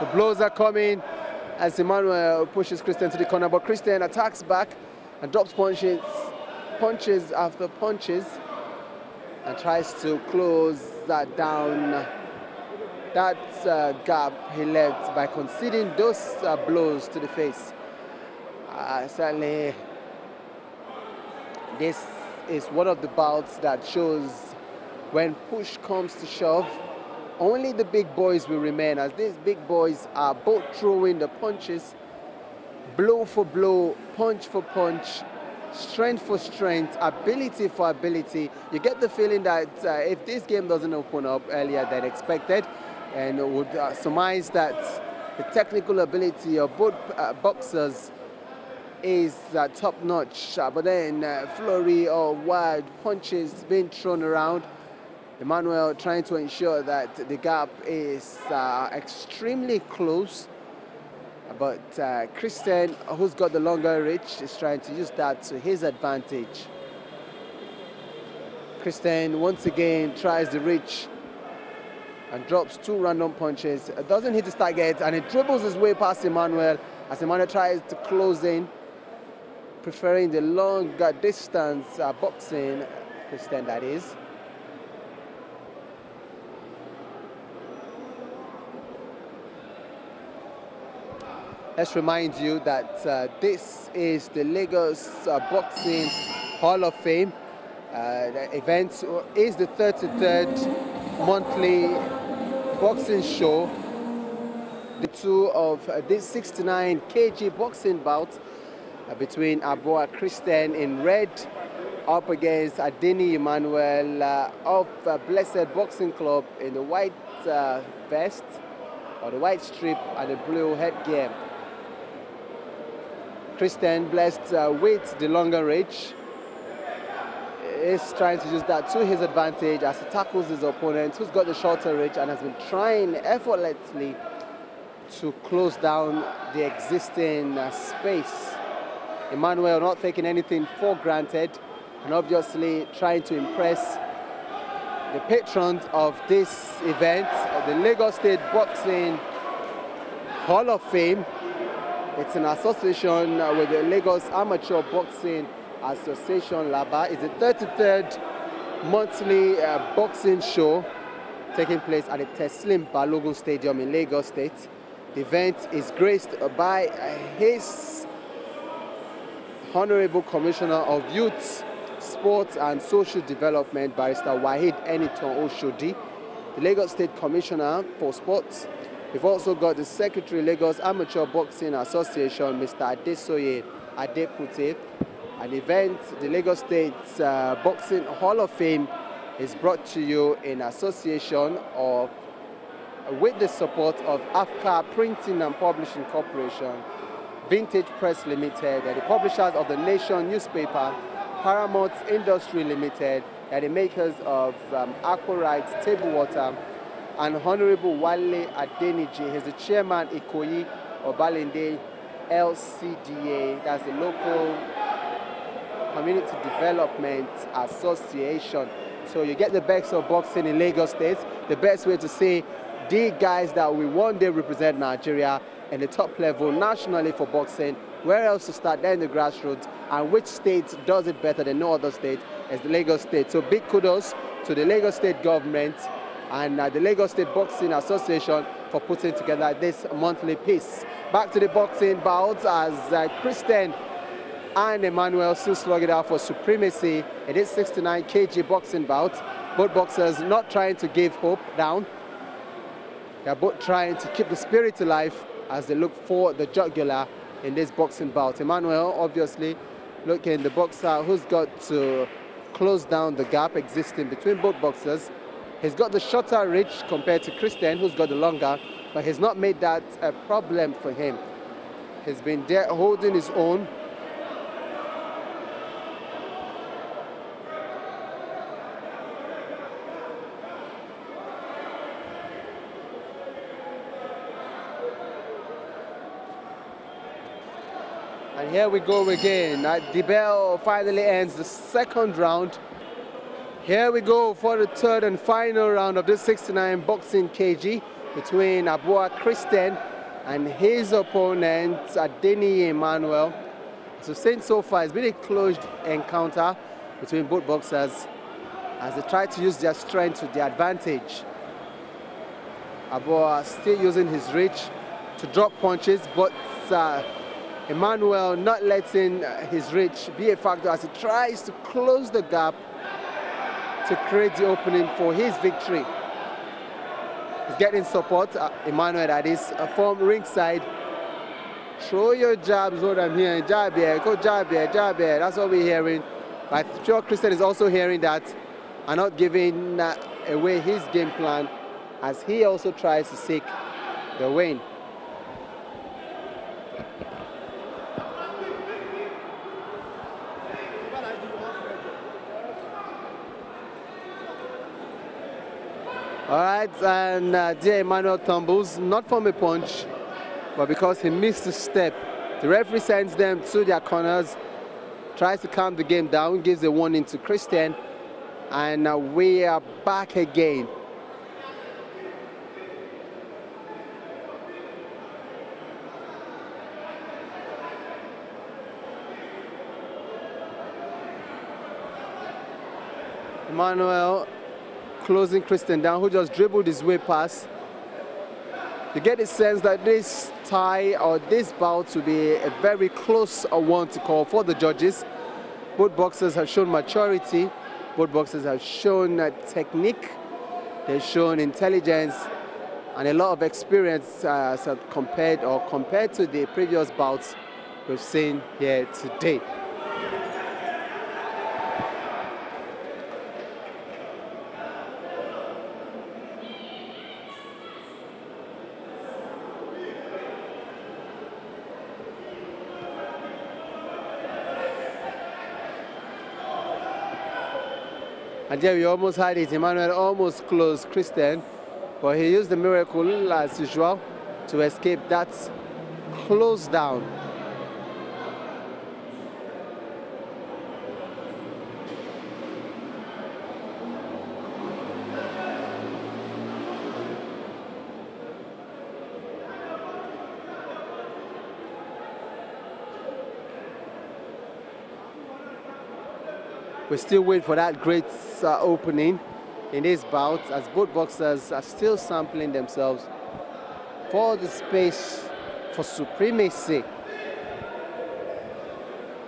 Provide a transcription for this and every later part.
The blows are coming as Emmanuel pushes Christian to the corner, but Christian attacks back and drops punches, punches after punches and tries to close that down, that uh, gap he left by conceding those uh, blows to the face. Uh, certainly, this is one of the bouts that shows when push comes to shove, only the big boys will remain as these big boys are both throwing the punches, blow for blow, punch for punch, strength for strength, ability for ability. You get the feeling that uh, if this game doesn't open up earlier than expected, and would uh, surmise that the technical ability of both uh, boxers is uh, top notch, uh, but then uh, flurry or wild punches being thrown around. Emmanuel trying to ensure that the gap is uh, extremely close. But uh, Christian, who's got the longer reach, is trying to use that to his advantage. Christian once again tries the reach and drops two random punches. Doesn't hit the target and it dribbles his way past Emmanuel as Emmanuel tries to close in, preferring the longer distance uh, boxing, Christian that is. Let's remind you that uh, this is the Lagos uh, Boxing Hall of Fame. Uh, the event is the 33rd monthly boxing show. The two of uh, this 69 kg boxing bout uh, between Aboa Christian in red up against Adeni Emmanuel uh, of Blessed Boxing Club in the white vest or the white strip and the blue headgear. Christian blessed uh, with the longer reach is trying to use that to his advantage as he tackles his opponent who's got the shorter reach and has been trying effortlessly to close down the existing uh, space. Emmanuel not taking anything for granted and obviously trying to impress the patrons of this event, the Lagos State Boxing Hall of Fame, it's an association with the Lagos Amateur Boxing Association, LABA. It's the 33rd monthly uh, boxing show taking place at the Teslim Balogun Stadium in Lagos State. The event is graced by his Honorable Commissioner of Youth, Sports and Social Development, Barrister Wahid Enitan Oshodi, the Lagos State Commissioner for Sports, We've also got the Secretary Lagos Amateur Boxing Association, Mr. Adesoye Adepute. An event, the Lagos State uh, Boxing Hall of Fame is brought to you in association of, with the support of AFCA Printing and Publishing Corporation, Vintage Press Limited, the publishers of the Nation newspaper, Paramount Industry Limited, and the makers of um, Table Water, and Honorable Wale Adeniji. He's the chairman Ikoyi Obalende LCDA, that's the local Community Development Association. So you get the best of boxing in Lagos State. The best way to say the guys that will one day represent Nigeria in the top level nationally for boxing. Where else to start? There in the grassroots. And which state does it better than no other state is the Lagos State. So big kudos to the Lagos State government and uh, the Lagos State Boxing Association for putting together this monthly piece. Back to the boxing bouts as uh, Christian and Emmanuel still slug it out for supremacy. in It is 69 kg boxing bout. Both boxers not trying to give hope down. They're both trying to keep the spirit alive as they look for the jugular in this boxing bout. Emmanuel, obviously, looking the boxer who's got to close down the gap existing between both boxers He's got the shorter reach compared to Christian, who's got the longer, but he's not made that a problem for him. He's been there holding his own. And here we go again. Bell finally ends the second round. Here we go for the third and final round of this 69 boxing kg between Aboa Christian and his opponent, Adeni Emmanuel. So since so far, it's been a closed encounter between both boxers as they try to use their strength to their advantage. Aboa still using his reach to drop punches, but uh, Emmanuel not letting uh, his reach be a factor as he tries to close the gap to create the opening for his victory. He's getting support, uh, Emmanuel that is, uh, from ringside. Throw your jabs, what I'm hearing. Jab here, go jab here, jab here. That's what we're hearing. I'm sure Christian is also hearing that and not giving uh, away his game plan as he also tries to seek the win. And uh, dear Emmanuel tumbles, not from a punch, but because he missed a step. The referee sends them to their corners, tries to calm the game down, gives a warning to Christian, and uh, we are back again. Emmanuel closing Christian down, who just dribbled his way past. You get the sense that this tie or this bout will be a very close one to call for the judges. Both boxers have shown maturity. Both boxers have shown technique. They've shown intelligence and a lot of experience uh, compared or compared to the previous bouts we've seen here today. And there we almost had it. Emmanuel almost closed Christian, but he used the miracle as usual to escape that close down. We still wait for that great uh, opening in this bout as both boxers are still sampling themselves for the space for supremacy.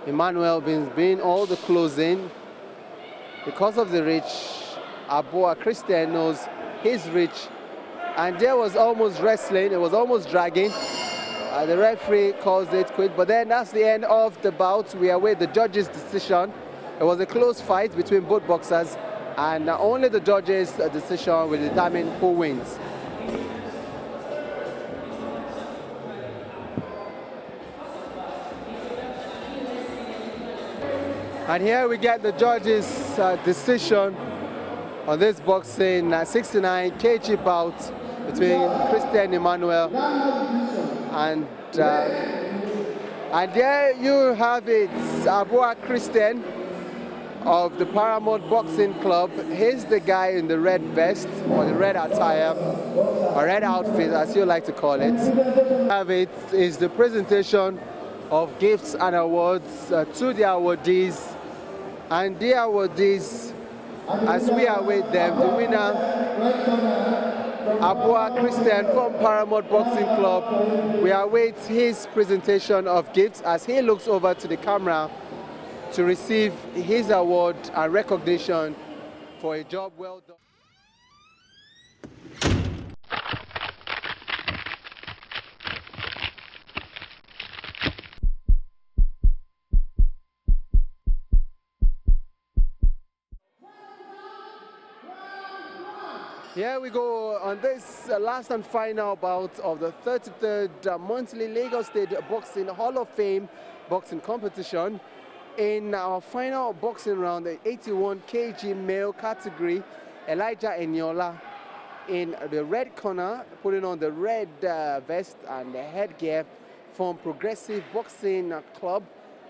Emmanuel been being all the closing because of the reach. Aboa Christian knows his reach and there was almost wrestling, it was almost dragging. Uh, the referee calls it quit, but then that's the end of the bout. We await the judge's decision. It was a close fight between both boxers and only the judges' decision will determine who wins. And here we get the judges' uh, decision on this boxing uh, 69 kg bout between Christian Emmanuel and uh, and there you have it, Aboa Christian of the Paramount Boxing Club. He's the guy in the red vest or the red attire or red outfit as you like to call it. Have it is the presentation of gifts and awards uh, to the awardees and the awardees as we await them the winner Aboa Christian from Paramount Boxing Club. We await his presentation of gifts as he looks over to the camera to receive his award and recognition for a job well done. Here we go on this last and final bout of the 33rd uh, monthly Lagos State Boxing Hall of Fame boxing competition. In our final boxing round, the 81 kg male category, Elijah Eniola in the red corner, putting on the red uh, vest and the headgear from Progressive Boxing Club,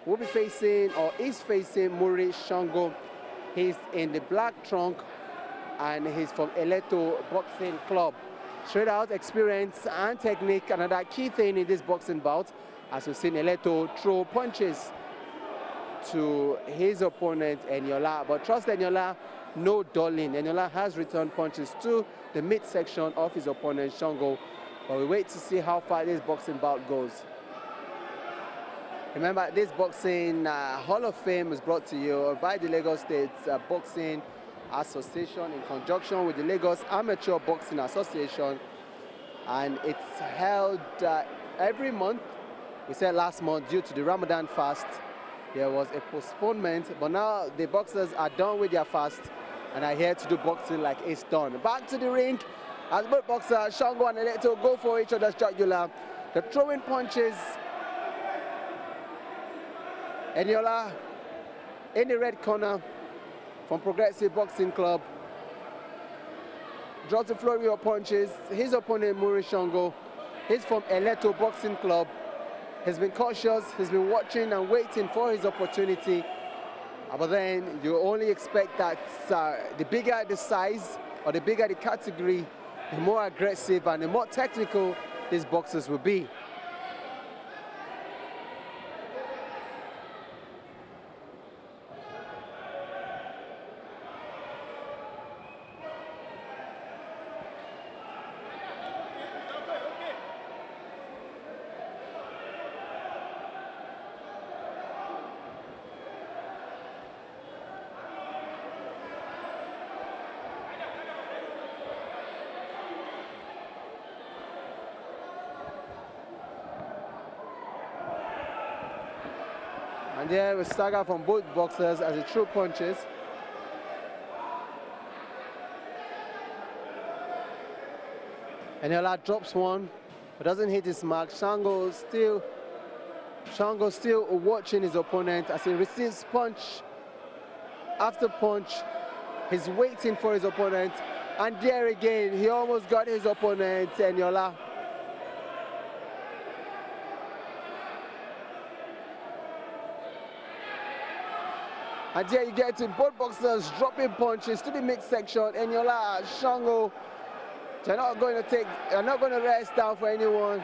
will be facing or is facing Muri Shango. He's in the black trunk and he's from Eleto Boxing Club. Straight out experience and technique, another key thing in this boxing bout, as we've seen Eleto throw punches to his opponent Eniola. But trust Eniola, no dulling. Eniola has returned punches to the midsection of his opponent Shango. But we wait to see how far this boxing bout goes. Remember, this boxing uh, Hall of Fame is brought to you by the Lagos State uh, Boxing Association in conjunction with the Lagos Amateur Boxing Association. And it's held uh, every month. We said last month due to the Ramadan fast, there was a postponement, but now the boxers are done with their fast and are here to do boxing like it's done. Back to the ring as both boxers, Shango and Eleto, go for each other's jugular. The throwing punches. Eniola in the red corner from Progressive Boxing Club. Draws the flurry of punches. His opponent, Muri Shango, he's from Eleto Boxing Club. He's been cautious, he's been watching and waiting for his opportunity. Uh, but then you only expect that uh, the bigger the size or the bigger the category, the more aggressive and the more technical these boxers will be. And there we stagger from both boxers as he threw punches. Eniola drops one, but doesn't hit his mark. Shango still, Shango still watching his opponent as he receives punch after punch. He's waiting for his opponent. And there again, he almost got his opponent, Eniola. And there you get it, both boxers dropping punches to the midsection, you're Shango, they're not going to take, they're not going to rest down for anyone.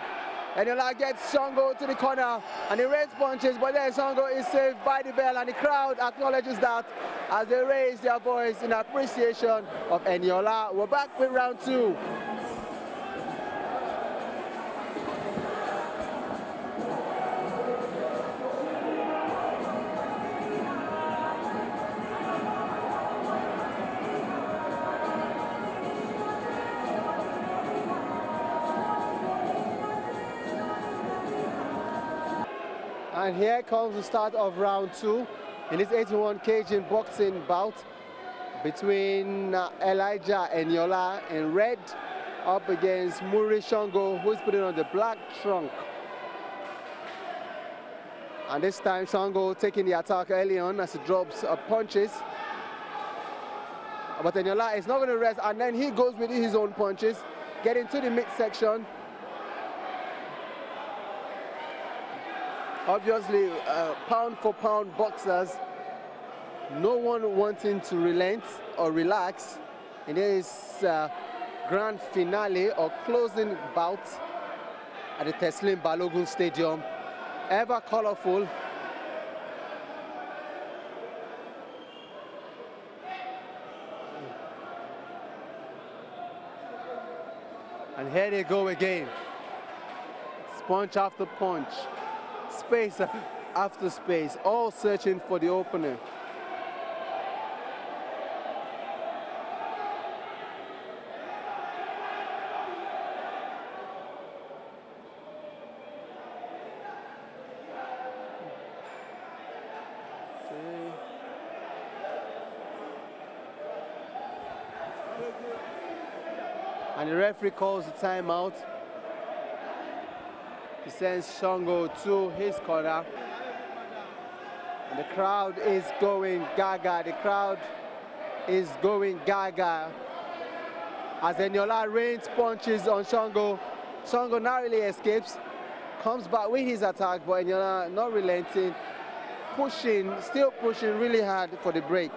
You're gets Shango to the corner, and he raise punches, but then Shango is saved by the bell, and the crowd acknowledges that as they raise their voice in appreciation of Eniola. We're back with round two. And here comes the start of round two in this 81 kg boxing bout between uh, Elijah Eniola in red up against Muri Shango who's putting on the black trunk. And this time Shango taking the attack early on as he drops uh, punches. But Eniola is not going to rest and then he goes with his own punches, getting to the midsection obviously uh, pound for pound boxers, no one wanting to relent or relax in this uh, grand finale or closing bout at the Teslim Balogun Stadium. Ever colorful. And here they go again. Punch after punch space uh, after space, all searching for the opener. And the referee calls the timeout. He sends Shango to his corner. And the crowd is going gaga. The crowd is going gaga. As Eniola rains punches on Shango. Shango narrowly escapes, comes back with his attack, but Eniola not relenting, pushing, still pushing really hard for the break.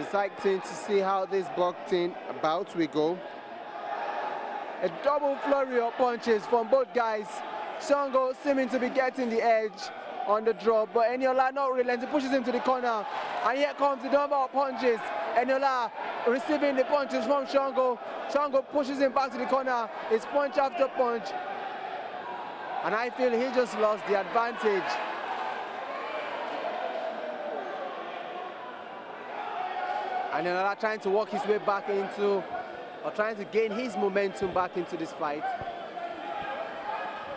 Exciting to see how this boxing bout we go. A double flurry of punches from both guys. Shango seeming to be getting the edge on the drop, but Eniola not relenting, pushes him to the corner. And here comes the of punches. Eniola receiving the punches from Shango. Shango pushes him back to the corner. It's punch after punch. And I feel he just lost the advantage. And Eniola trying to work his way back into, or trying to gain his momentum back into this fight.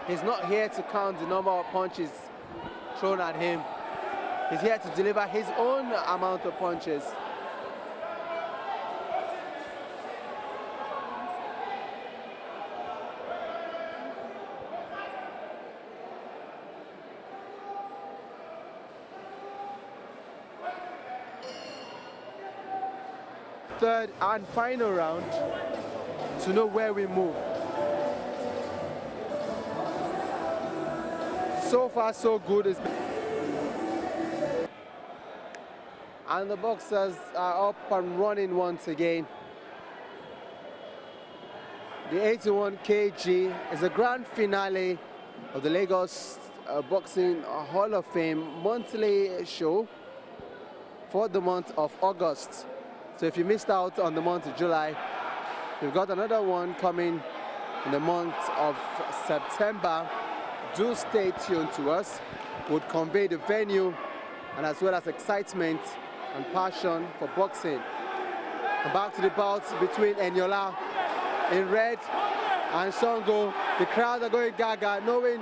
He's not here to count the number of punches thrown at him. He's here to deliver his own amount of punches. Third and final round to know where we move. So far so good. And the boxers are up and running once again. The 81 kg is a grand finale of the Lagos uh, Boxing Hall of Fame monthly show for the month of August. So if you missed out on the month of July, we've got another one coming in the month of September. Do stay tuned to us. Would convey the venue and as well as excitement and passion for boxing. And back to the bout between Eniola in red and Shango. The crowd are going gaga knowing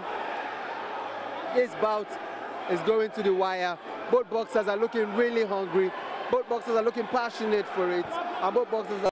this bout is going to the wire. Both boxers are looking really hungry. Both boxers are looking passionate for it. And both boxers are